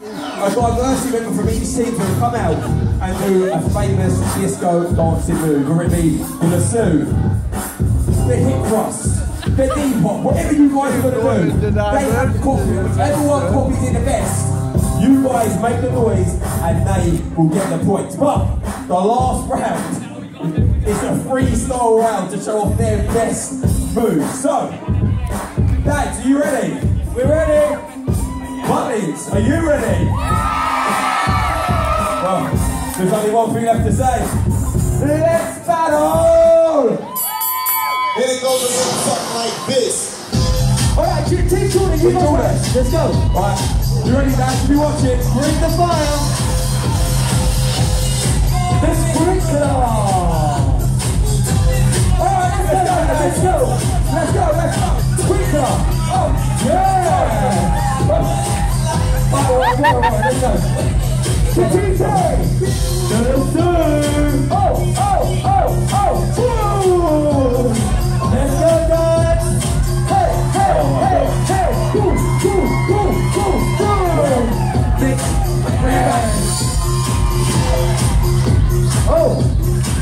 I've got a mercy member from each team to come out and do a famous disco dancing move, whether it be the lasso, the hip thrust, the deep hop, whatever you guys are going to do. They have to copy it. Whichever one copies it the best, you guys make the noise and they will get the points. But the last round is a freestyle round to show off their best moves. So, Dads, are you ready? We're ready. Butlins, are you ready? Well, there's only one thing left to say. Let's battle! Then it goes a little something like this. Alright, Team Jordan, you Team go Jordan. first. Let's go. Right, you ready, Dads? You watch it. Bring the fire. The sprinkler. Alright,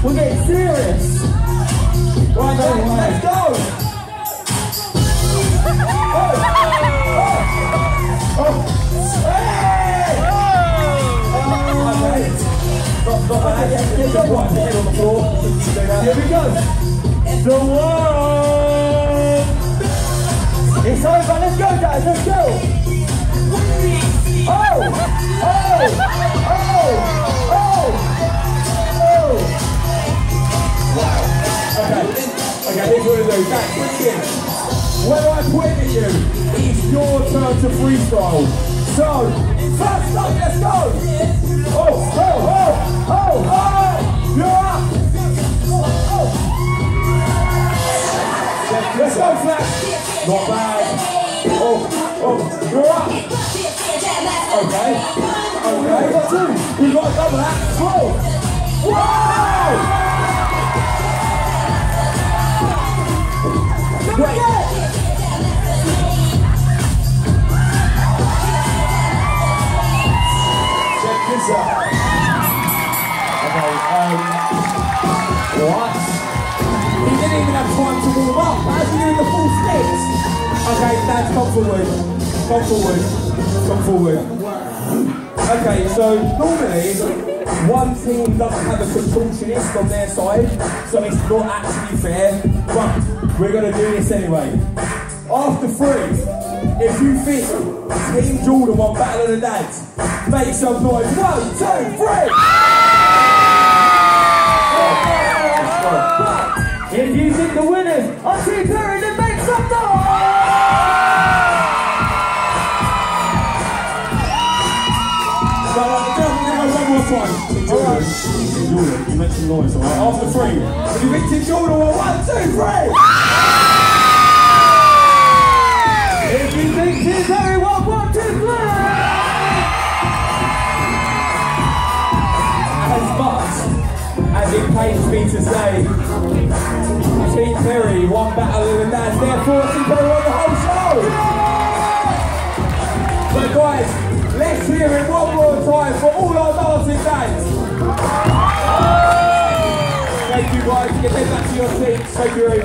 we're getting serious. Let's go! Okay. The head on the floor. Here we go. The world. It's over. Let's go, guys. Let's go. Oh, oh, oh, oh, oh. Okay, okay, here's what we do. It in. When I point at you, it's your turn to freestyle. So, first up, let's go! Oh, oh, oh, Oh, oh, up! Okay, okay. Got two. We got double that. Whoa! Wow! Check this out. Okay, um, what? Forward. Come forward. Come forward. Okay, so normally one team doesn't have a contortionist on their side, so it's not actually fair, but we're going to do this anyway. After three, if you think Team Jordan won Battle of the Dads, make some noise. One, two, go one. Team Jordan. You make some noise, alright? After three, if you Team Jordan one, two, three! If you think Team Terry won, one, two, three. As much as it pains me to say, Team Terry won Battle of the Dads, therefore Team Terry won the whole show! So guys, let's hear it one more time all Thank you guys, get back to your seats, thank you very much.